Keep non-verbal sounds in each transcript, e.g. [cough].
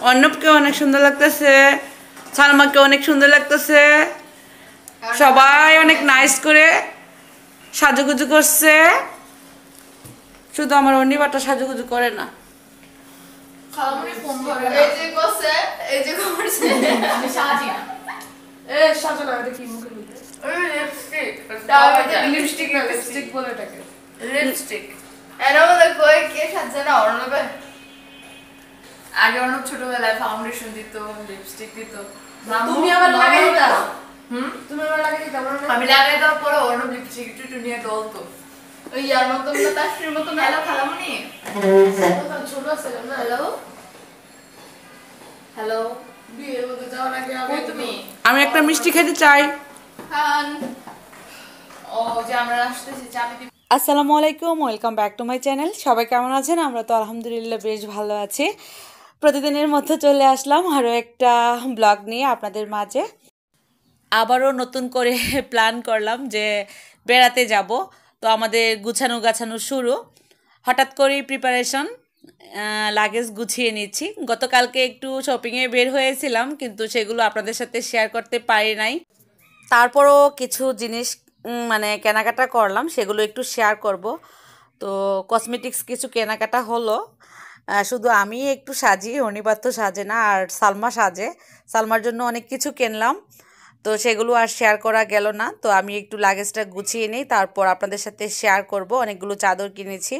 অর্ণবকে অনেক সুন্দর লাগতেছে সালমাকে অনেক সুন্দর লাগতেছে। সবাই অনেক নাইস করে সাজুগুজু করছে। শুধু আমার অনিবাটা সাজুগুজু করে না। খালামণি ফোন ধরে না। এই যে করছে এই যে করছে। আমি সাজি না। এ, সাজো না, এটা কি মুখের ভিতরে? লিপস্টিক লিপস্টিক না, লিপস্টিক বলে লিপস্টিক এর মধ্যে কই কে সাজছে না অর্ণবে আগে অনেক ছোটবেলায় ফাউন্ডেশন দিত লিপস্টিক দিত। তুমি আবার লাগাই দিতা? হুম? তুমি আবার লাগাই দিতা, আমি লাগাই দেওয়ার পরে অর্ণব লিপস্টিক একটু একটু নিয়ে ডলতো ওই ইয়ার মতন না তাসরির মতন হ্যালো খালামণি তখন ছোট ছিলাম না। হ্যালো হ্যালো বিয়ের মধ্যে যাওয়ার আগে আমি তুমি? আমি একটা মিষ্টি খেতে চাই। খান। ও যে আমরা আসতেছি চাবি আসসালামু আলাইকুম welcome back to my channel. সবাই কেমন আছেন? আমরা তো আলহামদুলিল্লাহ বেশ ভালো আছি। প্রতিদিনের মধ্যে চলে আসলাম আরও একটা ব্লগ নিয়ে আপনাদের মাঝে। আবারও নতুন করে [laughs] প্ল্যান করলাম যে বেড়াতে যাব। তো আমাদের গুছানো গাছানো শুরু। হঠাৎ করেই প্রিপারেশন লাগেজ গুছিয়ে নিচ্ছি। গতকালকে একটু শপিংয়ে বের হয়েছিলাম, কিন্তু সেগুলো আপনাদের সাথে শেয়ার করতে পারি নাই। তারপরও কিছু জিনিস মানে কেনাকাটা করলাম, সেগুলো একটু শেয়ার করব। তো কসমেটিক্স কিছু কেনাকাটা হলো। শুধু আমি একটু সাজি অনিবাদ তো সাজে না, আর সালমা সাজে। সালমার জন্য অনেক কিছু কিনলাম, তো সেগুলো আর শেয়ার করা গেল না। তো আমি একটু লাগেজটা গুছিয়ে নিই, তারপর আপনাদের সাথে শেয়ার করব। অনেকগুলো চাদর কিনেছি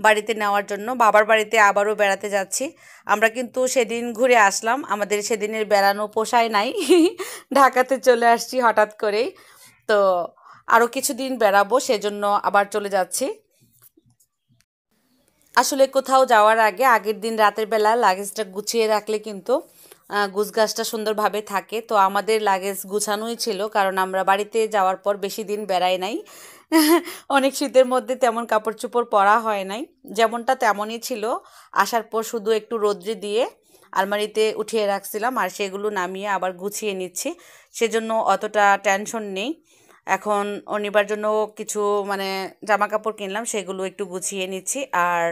বাড়িতে নেওয়ার জন্য। বাবার বাড়িতে আবারও বেড়াতে যাচ্ছি। আমরা কিন্তু সেদিন ঘুরে আসলাম। আমাদের সেদিনের বেড়ানো পোষায় নাই। [laughs] ঢাকাতে চলে আসছি হঠাৎ করেই। তো আরও কিছুদিন বেড়াবো, সেজন্য আবার চলে যাচ্ছি। আসলে কোথাও যাওয়ার আগে আগের দিন রাতের বেলা লাগেজটা গুছিয়ে রাখলে কিন্তু গুছগাছটা সুন্দরভাবে থাকে। তো আমাদের লাগেজ গুছানোই ছিল, কারণ আমরা বাড়িতে যাওয়ার পর বেশি দিন বেড়াই নাই। [laughs] অনেক শীতের মধ্যে তেমন কাপড় চোপড় পরা হয় নাই। যেমনটা তেমনই ছিল। আসার পর শুধু একটু রোদ্রে দিয়ে আলমারিতে উঠিয়ে রাখছিলাম, আর সেগুলো নামিয়ে আবার গুছিয়ে নিচ্ছি। সেজন্য অতটা টেনশন নেই। এখন অনিবার জন্য কিছু মানে জামা কাপড় কিনলাম, সেগুলো একটু গুছিয়ে নিচ্ছি আর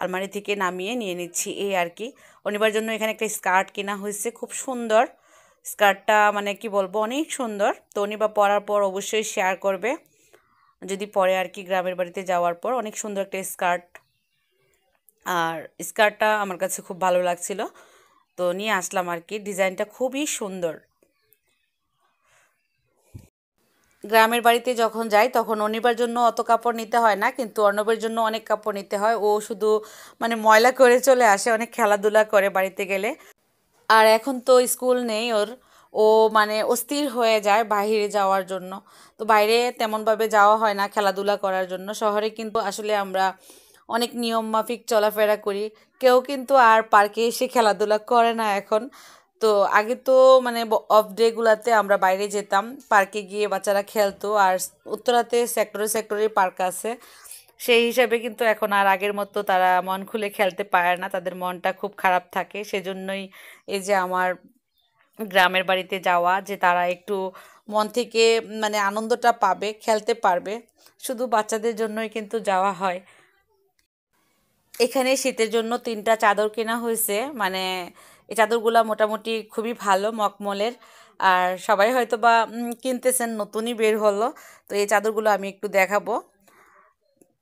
আলমারি থেকে নামিয়ে নিয়ে নিচ্ছি, এই আর কি। অনিবার জন্য এখানে একটা স্কার্ট কেনা হয়েছে, খুব সুন্দর। স্কার্টটা মানে কি বলব, অনেক সুন্দর। তো অনিবা পরার পর অবশ্যই শেয়ার করবে। যদি পরে আর কি গ্রামের বাড়িতে যাওয়ার পর, অনেক সুন্দর একটা স্কার্ট। আর স্কার্টটা আমার কাছে খুব ভালো লাগছিল। তো নিয়ে আসলাম আর কি, ডিজাইনটা খুবই সুন্দর। গ্রামের বাড়িতে যখন যাই, তখন অনিবার জন্য অত কাপড় নিতে হয় না, কিন্তু অর্ণবের জন্য অনেক কাপড় নিতে হয়। ও শুধু মানে ময়লা করে চলে আসে, অনেক খেলাধুলা করে বাড়িতে গেলে। আর এখন তো স্কুল নেই ওর। ও মানে অস্থির হয়ে যায় বাইরে যাওয়ার জন্য। তো বাইরে তেমনভাবে যাওয়া হয় না খেলাধুলা করার জন্য। শহরে কিন্তু আসলে আমরা অনেক নিয়ম মাফিক চলাফেরা করি। কেউ কিন্তু আর পার্কে এসে খেলাধুলা করে না এখন। তো আগে তো মানে অফ ডেগুলাতে আমরা বাইরে যেতাম পার্কে গিয়ে বাচ্চারা খেলতো, আর উত্তরাতে সেক্টরে সেক্টরে পার্ক আছে। সেই হিসাবে কিন্তু এখন আর আগের মতো তারা মন খুলে খেলতে পারে না, তাদের মনটা খুব খারাপ থাকে। সেজন্যই এই যে আমার গ্রামের বাড়িতে যাওয়া, যে তারা একটু মন থেকে মানে আনন্দটা পাবে, খেলতে পারবে। শুধু বাচ্চাদের জন্যই কিন্তু যাওয়া হয়। এখানে শীতের জন্য তিনটা চাদর কেনা হয়েছে মানে এই চাদরগুলো মোটামুটি খুবই ভালো মকমলের। আর সবাই হয়তো বা কিনতেছেন, নতুনই বের হলো। তো এই চাদরগুলো আমি একটু দেখাবো।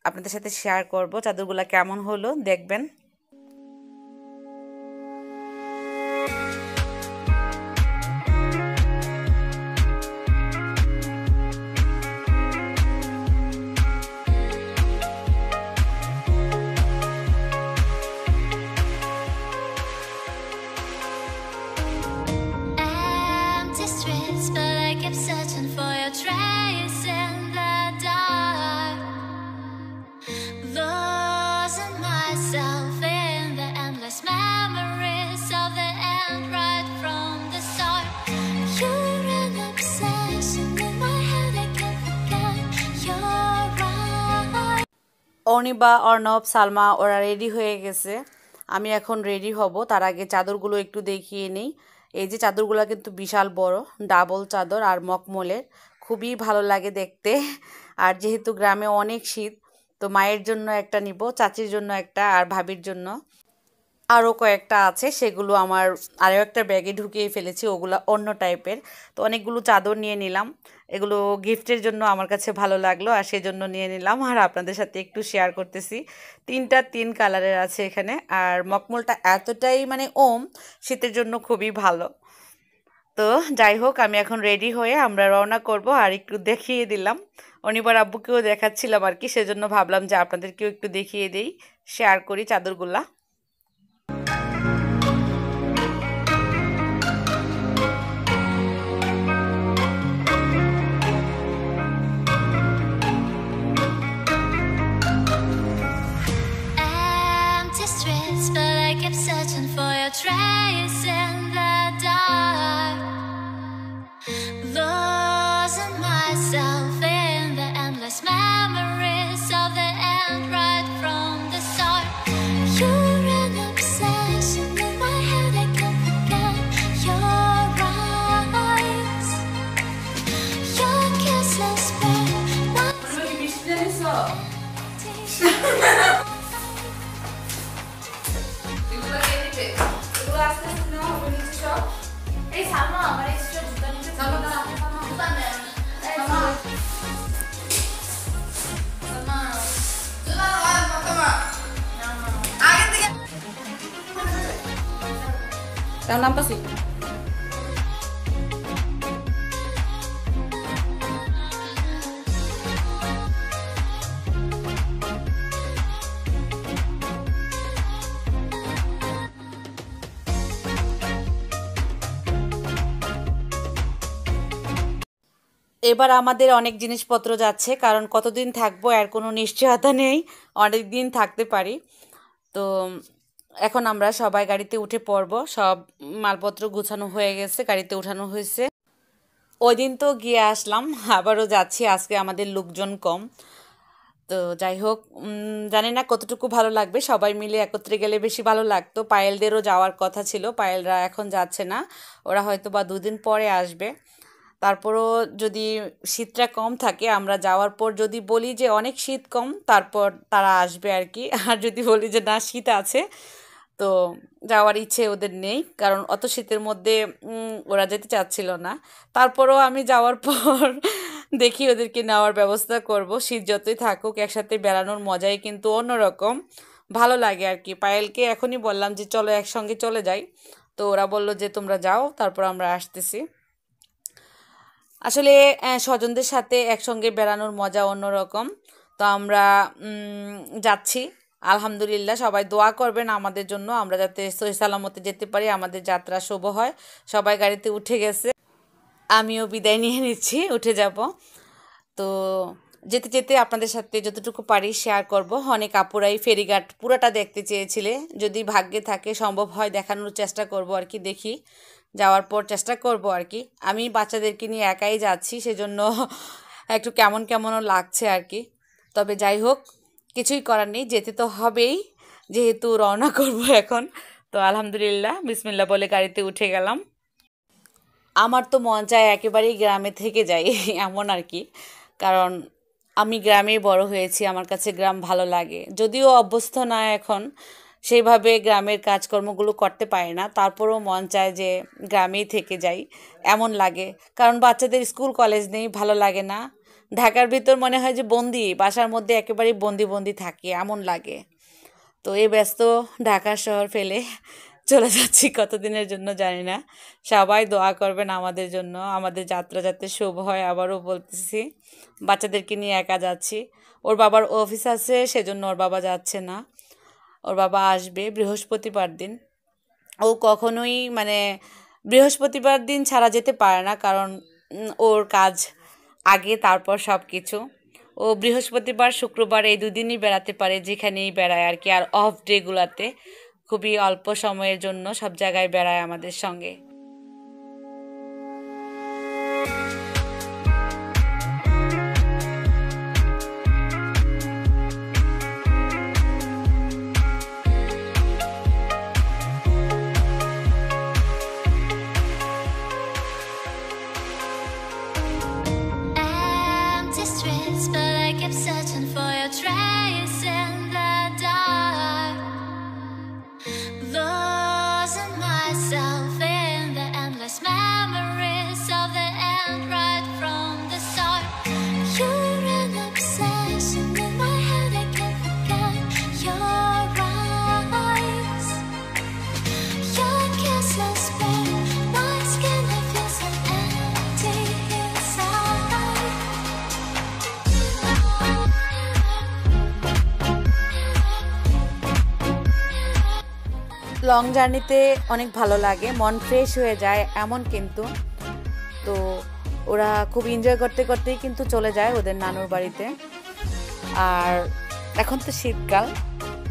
আপনাদের সাথে শেয়ার করব চাদরগুলো কেমন হলো, দেখবেন। অনিবা অর্ণব, সালমা, ওরা রেডি হয়ে গেছে। আমি এখন রেডি হব। তার আগে চাদরগুলো একটু দেখিয়ে নিই। এই যে চাদরগুলো কিন্তু বিশাল বড় ডাবল চাদর আর মকমলের খুবই ভালো লাগে দেখতে। আর যেহেতু গ্রামে অনেক শীত, তো মায়ের জন্য একটা নিব, চাচির জন্য একটা আর ভাবির জন্য। আরও কয়েকটা আছে, সেগুলো আমার আরও একটা ব্যাগে ঢুকিয়ে ফেলেছি, ওগুলো অন্য টাইপের তো অনেকগুলো চাদর নিয়ে নিলাম। এগুলো গিফটের জন্য আমার কাছে ভালো লাগল, আর সেজন্য নিয়ে নিলাম। আর আপনাদের সাথে একটু শেয়ার করতেছি। তিনটা তিন কালারের আছে এখানে, আর মকমলটা এতটাই মানে ওম, শীতের জন্য খুবই ভালো। তো যাই হোক, আমি এখন রেডি হয়ে আমরা রওনা করব, আর একটু দেখিয়ে দিলাম। অনিবার আব্বুকেও দেখাচ্ছিলাম আর কি, সেজন্য ভাবলাম যে আপনাদেরকেও একটু দেখিয়ে দিই। শেয়ার করি চাদরগুলা। আস্তে আস্তে নেওয়া হবে নিচে সব এই সামনে আমার এক্সট্রা জুতা নিচে সামনে দাও। জুতা নেন এই সামনে। তার নাম পাসি এবার আমাদের অনেক জিনিসপত্র যাচ্ছে, কারণ কতদিন থাকব আর কোনো নিশ্চয়তা নেই, অনেক দিন থাকতে পারি। তো এখন আমরা সবাই গাড়িতে উঠে পড়ব, সব মালপত্র গুছানো হয়ে গেছে, গাড়িতে উঠানো হয়েছে। ওই দিন তো গিয়ে আসলাম, আবারও যাচ্ছি, আজকে আমাদের লোকজন কম। তো যাই হোক জানি না কতটুকু ভালো লাগবে, সবাই মিলে একত্রে গেলে বেশি ভালো লাগতো। পায়েলদেরও যাওয়ার কথা ছিল, পায়েলরা এখন যাচ্ছে না, ওরা হয়তো বা দুদিন পরে আসবে। তারপরও যদি শীতটা কম থাকে, আমরা যাওয়ার পর যদি বলি যে অনেক শীত কম, তারপর তারা আসবে আর কি। [laughs] আর যদি বলি যে না, শীত আছে, তো যাওয়ার ইচ্ছে ওদের নেই। কারণ অত শীতের মধ্যে ওরা যেতে চাচ্ছিল না। তারপরও আমি যাওয়ার [laughs] পর দেখি ওদেরকে নেওয়ার ব্যবস্থা করব। শীত যতই থাকুক, একসাথে বেড়ানোর মজাই কিন্তু অন্যরকম। ভালো লাগে আর কি। পায়েলকে এখনই বললাম যে, চলো একসঙ্গে চলে যাই। তো ওরা বলল যে, তোমরা যাও, তারপর আমরা আসতেছি। আসলে স্বজনদের সাথে একসঙ্গে বেড়ানোর মজা অন্যরকম। তো আমরা যাচ্ছি। আলহামদুলিল্লাহ, সবাই দোয়া করবেন আমাদের জন্য। আমরা যাতে সহি সালামতে যেতে পারি, আমাদের যাত্রা শুভ হয়। সবাই গাড়িতে উঠে গেছে। আমিও বিদায় নিয়ে নিচ্ছি, উঠে যাব। তো যেতে যেতে আপনাদের সাথে যতটুকু পারি শেয়ার করব। অনেক আপুরাই ফেরিঘাট পুরোটা দেখতে চেয়েছিলে। যদি ভাগ্যে থাকে, সম্ভব হয় দেখানোর চেষ্টা করব আর কি দেখি। যাওয়ার পর চেষ্টা করব আর কি। আমি বাচ্চাদেরকে নিয়ে একাই যাচ্ছি, সেজন্য একটু কেমন কেমনও লাগছে আর কি। তবে যাই হোক, কিছুই করার নেই, যেতে তো হবেই, যেহেতু রওনা করব এখন। তো আলহামদুলিল্লাহ বিসমিল্লা বলে গাড়িতে উঠে গেলাম। আমার তো মন চায় একেবারেই গ্রামে থেকে যাই, [laughs] এমন আর কি। কারণ আমি গ্রামেই বড় হয়েছি, আমার কাছে গ্রাম ভালো লাগে। যদিও অভ্যস্ত না এখন সেইভাবে গ্রামের কাজকর্মগুলো করতে পারে না। তারপরেও মন চায় যে গ্রামেই থেকে যাই। এমন লাগে। কারণ বাচ্চাদের স্কুল, কলেজ নেই, ভালো লাগে না। ঢাকার ভিতর মনে হয় যে বন্দি, বাসার মধ্যে একেবারেই বন্দি বন্দি থাকি, এমন লাগে। তো এই ব্যস্ত ঢাকা শহর ফেলে চলে যাচ্ছি কতদিনের জন্য জানি না। সবাই দোয়া করবেন আমাদের জন্য। আমাদের যাত্রা যাতে শুভ হয় আবারও বলতেছি। বাচ্চাদেরকে নিয়ে একা যাচ্ছি। ওর বাবার অফিস আছে, সেজন্য ওর বাবা যাচ্ছে না। ওর বাবা আসবে বৃহস্পতিবার দিন। ও কখনোই মানে বৃহস্পতিবার দিন ছাড়া যেতে পারে না কারণ ওর কাজ আগে, তারপর সব কিছু ও বৃহস্পতিবার, শুক্রবার এই দুদিনই বেড়াতে পারে যেখানেই বেড়ায় আর কি, আর অফ ডেগুলাতে খুবই অল্প সময়ের জন্য সব জায়গায় বেড়ায় আমাদের সঙ্গে। লং জার্নিতে অনেক ভালো লাগে, মন ফ্রেশ হয়ে যায়, এমন কিন্তু। তো ওরা খুব এনজয় করতে করতেই কিন্তু চলে যায় ওদের নানুর বাড়িতে। আর এখন তো শীতকাল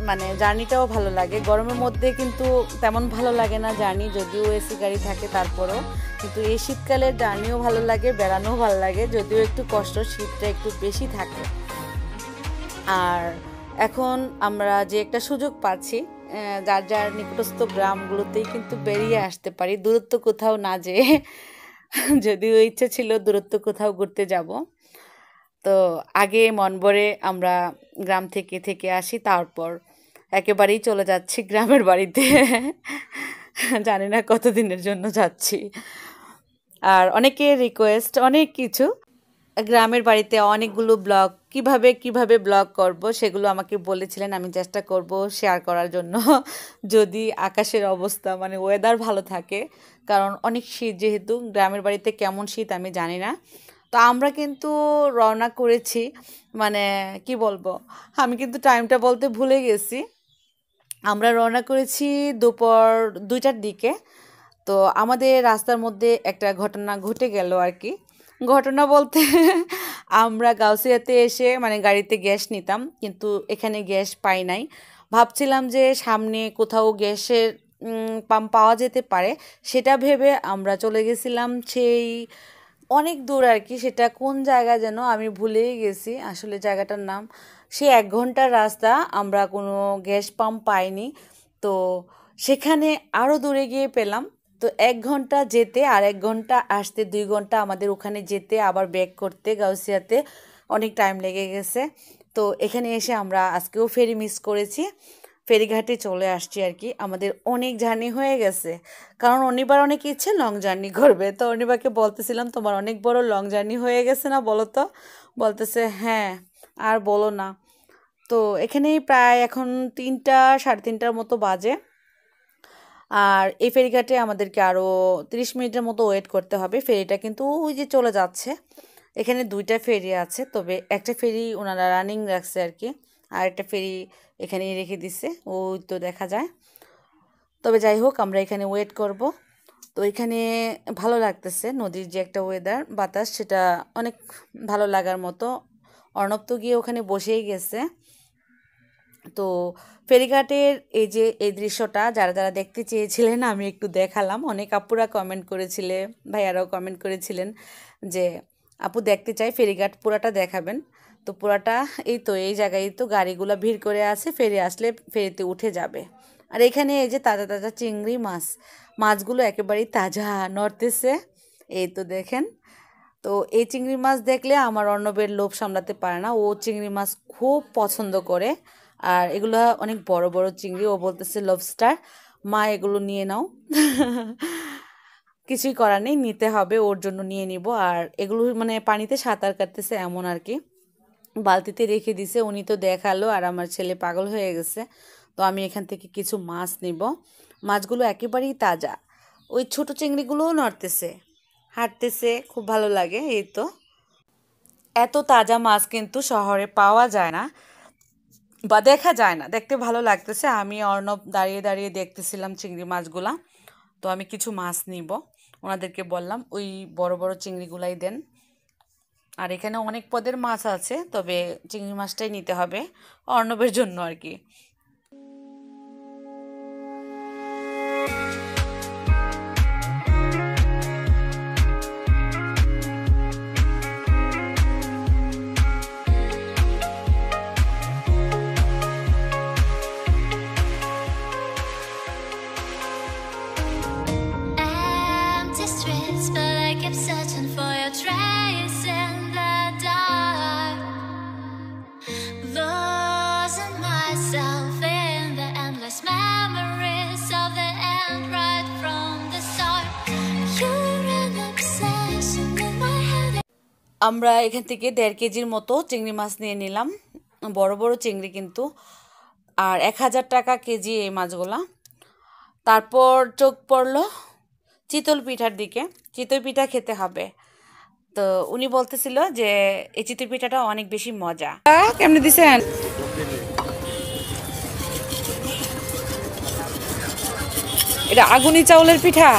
মানে জার্নিটাও ভালো লাগে। গরমের মধ্যে কিন্তু তেমন ভালো লাগে না জার্নি, যদিও এসি গাড়ি থাকে তারপরও। কিন্তু এই শীতকালের জার্নিও ভালো লাগে, বেড়ানোও ভালো লাগে, যদিও একটু কষ্ট, শীতটা একটু বেশি থাকে। আর এখন আমরা যে একটা সুযোগ পাচ্ছি যার যার নিকটস্থ গ্রামগুলোতেই কিন্তু বেরিয়ে আসতে পারি। দূরত্ব কোথাও না যেয়ে [laughs] যদিও ইচ্ছে ছিল দূরত্ব কোথাও ঘুরতে যাব। তো আগে মন ভরে আমরা গ্রাম থেকে থেকে আসি, তারপর একেবারেই চলে যাচ্ছি গ্রামের বাড়িতে। [laughs] জানি না কতদিনের জন্য যাচ্ছি। আর অনেকে রিকোয়েস্ট অনেক কিছু। গ্রামের বাড়িতে অনেকগুলো ব্লগ কীভাবে কীভাবে ব্লগ করব সেগুলো আমাকে বলেছিলেন, আমি চেষ্টা করব শেয়ার করার জন্য। যদি আকাশের অবস্থা মানে ওয়েদার ভালো থাকে, কারণ অনেক শীত যেহেতু, গ্রামের বাড়িতে কেমন শীত আমি জানি না। তো আমরা কিন্তু রওনা করেছি মানে কি বলব, আমি কিন্তু টাইমটা বলতে ভুলে গেছি। আমরা রওনা করেছি দুপুর দুইটার দিকে। তো আমাদের রাস্তার মধ্যে একটা ঘটনা ঘটে গেল আর কি। ঘটনা বলতে আমরা গাউসিয়াতে এসে মানে গাড়িতে গ্যাস নিতাম, কিন্তু এখানে গ্যাস পাই নাই। ভাবছিলাম যে সামনে কোথাও গ্যাসের পাম্প পাওয়া যেতে পারে, সেটা ভেবে আমরা চলে গেছিলাম সেই অনেক দূর আর কি, সেটা কোন জায়গা যেন আমি ভুলেই গেছি। আসলে জায়গাটার নাম, সে এক ঘণ্টার রাস্তা, আমরা কোনো গ্যাস পাম্প পাইনি। তো সেখানে আরও দূরে গিয়ে পেলাম। তো এক ঘণ্টা যেতে আর এক ঘণ্টা আসতে দুই ঘণ্টা আমাদের ওখানে যেতে, আবার ব্যাক করতে গাউসিয়াতে অনেক টাইম লেগে গেছে। তো এখানে এসে আমরা আজকেও ফেরি মিস করেছি। ফেরিঘাটে চলে আসছি আর কি। আমাদের অনেক জার্নি হয়ে গেছে। কারণ অনিবার অনেক ইচ্ছে লং জার্নি করবে। তো অনিবাকে বলতেছিলাম, তোমার অনেক বড় লং জার্নি হয়ে গেছে না বলো তো? বলতেছে হ্যাঁ আর বলো না। তো এখানেই প্রায় এখন তিনটা, সাড়ে তিনটার মতো বাজে। আর এই ফেরিঘাটে আমাদেরকে আরও তিরিশ মিনিটের মতো ওয়েট করতে হবে। ফেরিটা কিন্তু ওই যে চলে যাচ্ছে। এখানে দুইটা ফেরি আছে, তবে একটা ফেরি ওনারা রানিং রাখছে আর কি আর একটা ফেরি এখানেই রেখে দিছে, ওই তো দেখা যায়। তবে যাই হোক, আমরা এখানে ওয়েট করব। তো এখানে ভালো লাগতেছে নদীর যে একটা ওয়েদার বাতাস সেটা অনেক ভালো লাগার মতো। অর্ণব তো গিয়ে ওখানে বসেই গেছে। তো ফেরিঘাটের এই যে, এই দৃশ্যটা যারা যারা দেখতে চেয়েছিলেন, আমি একটু দেখালাম। অনেক আপুরা কমেন্ট করেছিলে, ভাইয়ারাও কমেন্ট করেছিলেন যে, আপু দেখতে চাই, ফেরিঘাট পুরাটা দেখাবেন। তো পুরাটা, এই তো, এই জায়গায় তো গাড়িগুলো ভিড় করে আছে, ফেরি আসলে ফেরিতে উঠে যাবে। আর এখানে এই যে, তাজা তাজা চিংড়ি মাছ, মাছগুলো একেবারেই তাজা নড়তেছে এই তো দেখেন। তো এই চিংড়ি মাছ দেখলে আমার অর্ণবের লোভ সামলাতে পারে না। ও চিংড়ি মাছ খুব পছন্দ করে। আর এগুলো অনেক বড় বড় চিংড়ি। ও বলতেছে লবস্টার মা এগুলো নিয়ে নাও। কিছুই করার নেই, নিতে হবে, ওর জন্য নিয়ে নিব। আর এগুলো মানে পানিতে সাঁতার কাটতেছে এমন আর কি। বালতিতে রেখে দিছে, উনি তো দেখাল, আর আমার ছেলে পাগল হয়ে গেছে। তো আমি এখান থেকে কিছু মাছ নিব। মাছগুলো একেবারেই তাজা। ওই ছোট চিংড়িগুলোও নড়তেছে। হাঁটতেছে, খুব ভালো লাগে, এই তো। এত তাজা মাছ কিন্তু শহরে পাওয়া যায় না। বা দেখা যায় না, দেখতে ভালো লাগতেছে। আমি অর্ণব দাঁড়িয়ে দাঁড়িয়ে দেখতেছিলাম চিংড়ি মাছগুলা। তো আমি কিছু মাছ নিব, ওনাদেরকে বললাম, ওই বড় বড় চিংড়িগুলাই দেন। আর এখানে অনেক পদের মাছ আছে, তবে চিংড়ি মাছটাই নিতে হবে অর্ণবের জন্য আর কি। আমরা এখান থেকে দেড় কেজির মতো চিংড়ি মাছ নিয়ে নিলাম। বড় বড় চিংড়ি কিন্তু। আর এক হাজার টাকা কেজি এই মাছগুলা। তারপর চোখ পড়ল চিতল পিঠার দিকে। চিতল পিঠা খেতে হবে। তো উনি বলতেছিল যে, এই চিতল পিঠাটা অনেক বেশি মজা। কেমনি দিছেন? এটা আগুনি চাউলের পিঠা?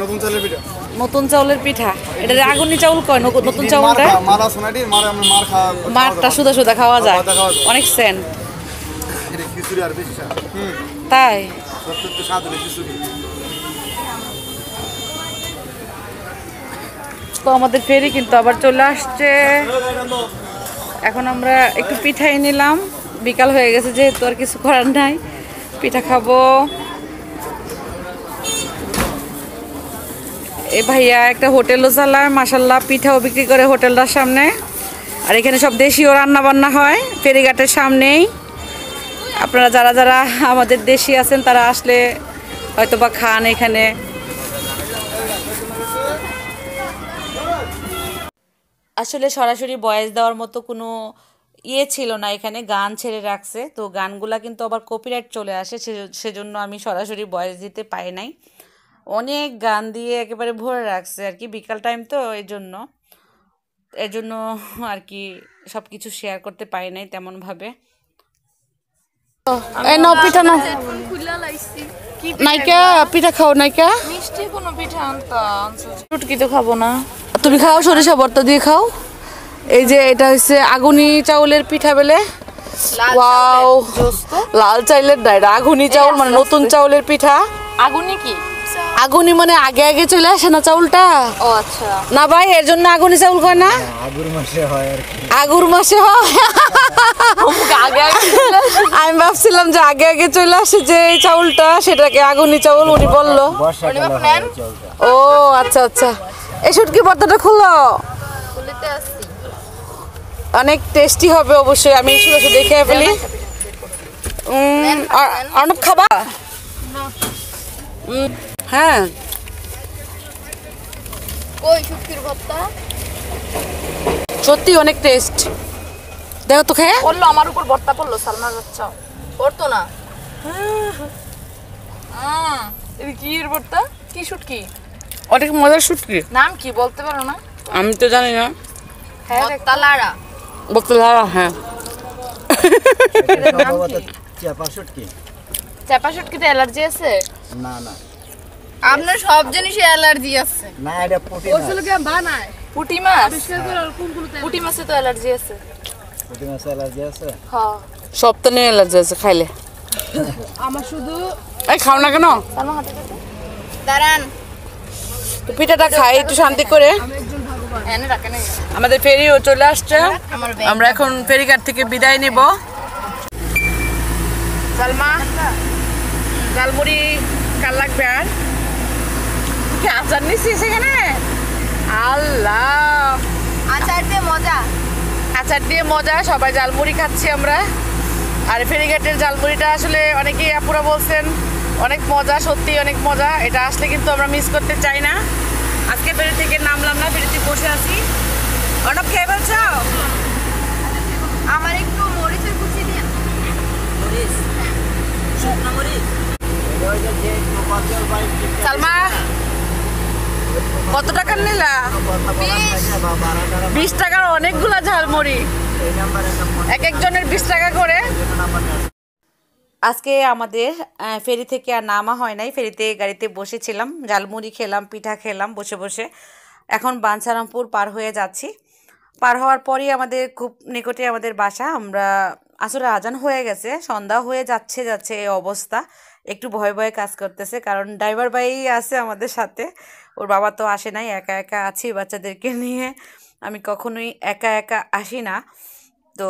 নতুন চালের পিঠা। নতুন চাউলের পিঠা। এটা আগুনি চাউল কয়? নতুন চাউলটা মার খা- মারা সোনাটির মারা আমরা মার খাওয়া মাঠটা সুদা সুদা খাওয়া যায়। অনেক সেন্ট এটা খিচুড়ি আর বেশি স্বাদ। তাই? তো আমাদের ফেরি কিন্তু আবার চলে আসছে। এখন আমরা একটু পিঠাই নিলাম। বিকাল হয়ে গেছে যেহেতু আর কিছু করার নাই। পিঠা খাব। এ ভাইয়া একটা হোটেলও চালায় মাসাল্লাহ পিঠাও বিক্রি করে হোটেলটার সামনে। আর এখানে সব দেশীয় রান্না বান্না হয়, ফেরিঘাটের সামনেই। আপনারা যারা যারা আমাদের দেশি আছেন, তারা আসলে হয়তো বা খান এখানে। আসলে সরাসরি বয়েস দেওয়ার মতো কোনো ইয়ে ছিল না এখানে, গান ছেড়ে রাখছে। তো গানগুলা কিন্তু আবার কপিরাইট চলে আসে সেজন্য আমি সরাসরি বয়েস দিতে পাই নাই। অনেক গান দিয়ে একেবারে ভরে রাখছে আর কি বিকাল টাইম তো এই জন্য এর জন্য আর কি সব কিছু শেয়ার করতে পারি নাই তেমনভাবে। পিঠা নাও। নাইকা পিঠা খাও নাইকা। মিষ্টি কোনো পিঠা তো খাব না। তুমি খাও সরিষা ভর্তা দিয়ে খাও। এই যে এটা হচ্ছে আগুনি চাউলের পিঠা বেলে। ওয়াও। লাল চাইলের না এটা আগুনি চাউল মানে নতুন চাউলের পিঠা। আগুনে কি? আগুনি মানে আগে আগে চলে আসে না চাউলটা? ও আচ্ছা। না ভাই এর জন্য আগুনি চাউল কয় না? আগুর মাসে হয় আগে আগে আমি ভাবছিলাম যে আগে আগে চলে আসে যে এই চাউলটা সেটাকে আগুনি চাউল উনি বলল। ও আচ্ছা আচ্ছা। এই শুটকি পর্দাটা খুলো। অনেক টেস্টি হবে অবশ্যই আমি শুধু শুধু দেখে ফেলি। উম, আর- অর্ণব খাবা? উম, হ্যাঁ। কই শুটকির ভর্তা? সত্যি অনেক টেস্ট দেখো তো খেয়ে। পড়ল আমার উপর ভর্তা পড়ল সালমার বাচ্চা। পড়তো না? কি এর ভর্তা? কি শুটকি? অনেক মজার শুটকি। নাম কি বলতে পারো না? আমি তো জানি না। ভর্তা লাড়া বলতে লারা হ্যাঁ। চাপা শুটকিতে অ্যালার্জি আছে? না না। আপনার সব জিনিসে অ্যালার্জি আছে। না এটা পুটি না পুটি মাছ? পুটি মাছে তো অ্যালার্জি আছে। পুটি মাছে অ্যালার্জি আছে? হ্যাঁ সব তো নিয়ে এলার্জি আছে খাইলে। আমার শুধু এই খাও না কেন? দাঁড়ান। তো পিঠাটা খাই একটু শান্তি করে। এনে রাখেন এই। আমাদের ফেরিও চলে আসছে। আমরা এখন ফেরিঘাট থেকে বিদায় নেব। সালমা জালমুড়ি কাল লাগবে আর? কি আচার নিচ্ছিস সেখানে আল্লাহ। আচার দিয়ে মজা। আচার দিয়ে মজা সবাই জালমুড়ি খাচ্ছি আমরা। আর ফেরিঘাটের জালমুড়িটা আসলে অনেকেই আপুরা বলছেন অনেক মজা সত্যি অনেক মজা। এটা আসলে কিন্তু আমরা মিস করতে চাই না। আজকে ফেরি থেকে নামলাম না ফেরিতে বসে আছি। অনেক খেয়ে ফেলছ? আমার একটু মরিচের কুচি দিয়ে সালমা কত টাকার নিলা? বিশ। টাকার অনেকগুলা ঝালমুড়ি। এক একজনের বিশ টাকা করে। আজকে আমাদের ফেরি থেকে আর নামা হয় নাই। ফেরিতে গাড়িতে বসেছিলাম, ঝালমুড়ি খেলাম, পিঠা খেলাম, বসে বসে। এখন বাঞ্ছারামপুর পার হয়ে যাচ্ছি। পার হওয়ার পরই আমাদের খুব নিকটে আমাদের বাসা। আমরা আসলে আজান হয়ে গেছে, সন্ধ্যা হয়ে যাচ্ছে যাচ্ছে এই অবস্থা। একটু ভয় ভয়ে কাজ করতেছে। কারণ ড্রাইভার ভাই আছে আমাদের সাথে। ওর বাবা তো আসে নাই, একা একা আছি বাচ্চাদেরকে নিয়ে। আমি কখনোই একা একা আসি না। তো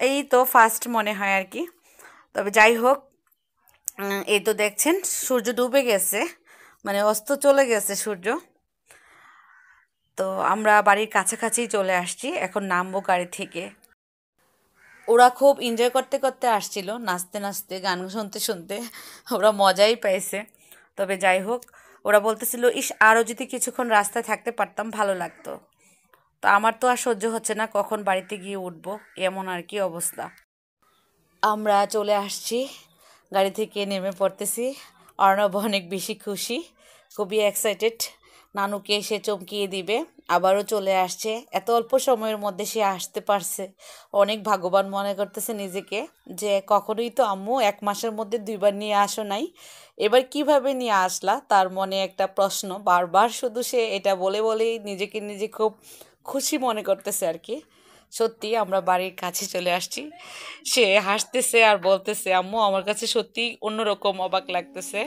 এই তো ফার্স্ট মনে হয় আর কি। তবে যাই হোক এই তো দেখছেন, সূর্য ডুবে গেছে। মানে অস্ত চলে গেছে সূর্য। তো আমরা বাড়ির কাছাকাছি চলে আসছি। এখন নামবো গাড়ি থেকে। ওরা খুব এনজয় করতে করতে আসছিল, নাচতে নাচতে, গান শুনতে শুনতে ওরা মজাই পাইছে তবে যাই হোক, ওরা বলতেছিল, ইস আরও যদি কিছুক্ষণ রাস্তায় থাকতে পারতাম, ভালো লাগতো। তো আমার তো আর সহ্য হচ্ছে না, কখন বাড়িতে গিয়ে উঠবো, এমন আর কি অবস্থা। আমরা চলে আসছি, গাড়ি থেকে নেমে পড়তেছি। অর্ণব অনেক বেশি খুশি, খুবই এক্সাইটেড নানুকে সে চমকিয়ে দিবে। আবারও চলে আসছে। এত অল্প সময়ের মধ্যে সে আসতে পারছে। অনেক ভাগ্যবান মনে করতেছে নিজেকে যে কখনোই তো আম্মু এক মাসের মধ্যে দুইবার নিয়ে আসো নাই। এবার কীভাবে নিয়ে আসলা? তার মনে একটা প্রশ্ন। বারবার শুধু সে এটা বলে বলেই নিজেকে নিজে খুব খুশি মনে করতেছে আর কি। সত্যি আমরা বাড়ির কাছে চলে আসছি। সে হাসতেছে আর বলতেছে, আম্মু, আমার কাছে সত্যি অন্যরকম অবাক লাগতেছে।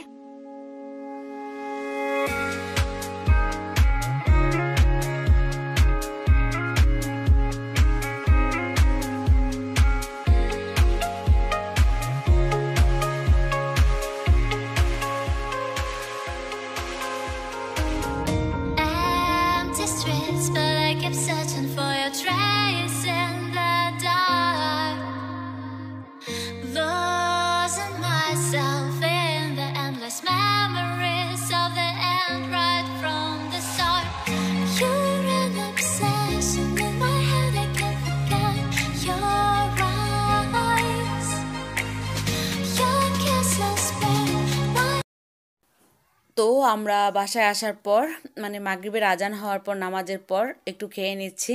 আমরা বাসায় আসার পর মানে মাগরিবের আজান হওয়ার পর নামাজের পর একটু খেয়ে নিচ্ছি।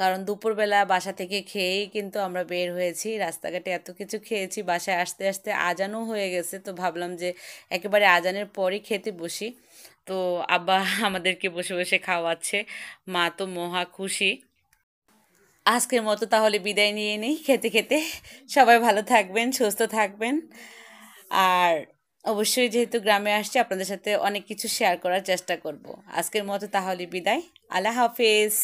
কারণ দুপুরবেলা বাসা থেকে খেয়েই কিন্তু আমরা বের হয়েছি। রাস্তাঘাটে এত কিছু খেয়েছি, বাসায় আসতে আসতে আজানও হয়ে গেছে। তো ভাবলাম যে একেবারে আজানের পরই খেতে বসি। তো আব্বা আমাদেরকে বসে বসে খাওয়াচ্ছে। মা তো মহা খুশি। আজকের মতো তাহলে বিদায় নিয়ে নিই। খেতে খেতে সবাই ভালো থাকবেন, সুস্থ থাকবেন। আর অবশ্যই যেহেতু গ্রামে আসছি, আপনাদের সাথে অনেক কিছু শেয়ার করার চেষ্টা করব। আজকের মতো তাহলে বিদায়। আল্লাহ হাফেজ।